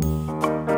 Música